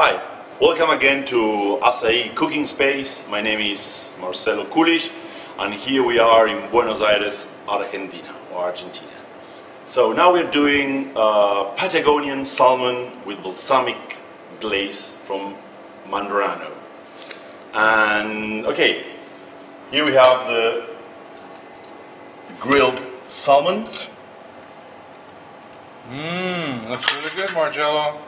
Hi, welcome again to Acai Cooking Space. My name is Marcelo Kulish, and here we are in Buenos Aires, Argentina, or Argentina. So now we're doing uh, Patagonian salmon with balsamic glaze from Mandarano. And okay, here we have the grilled salmon. Mmm, looks really good, Marcelo.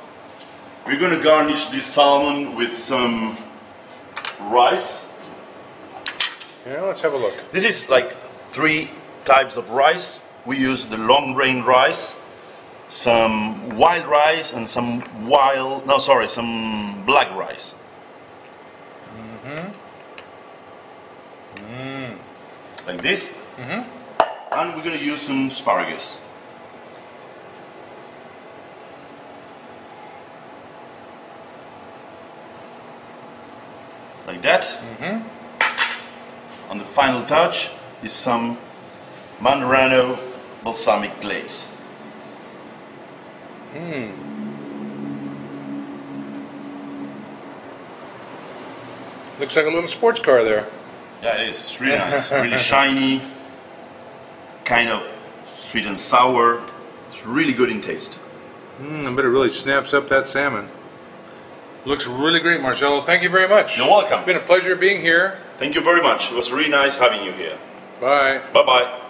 We're going to garnish this salmon with some rice. Yeah, let's have a look. This is like three types of rice. We use the long grain rice, some wild rice, and some wild, no, sorry, some black rice. Mm-hmm. Mmm. Like this. Mm-hmm. And we're going to use some asparagus. Like that. Mm-hmm. And the final touch is some Mandarano balsamic glaze. Mmm. Looks like a little sports car there. Yeah, it is. It's really nice. really shiny, kind of sweet and sour. It's really good in taste. Mmm, I bet it really snaps up that salmon. Looks really great, Marcelo. Thank you very much. You're welcome. It's been a pleasure being here. Thank you very much. It was really nice having you here. Bye. Bye bye.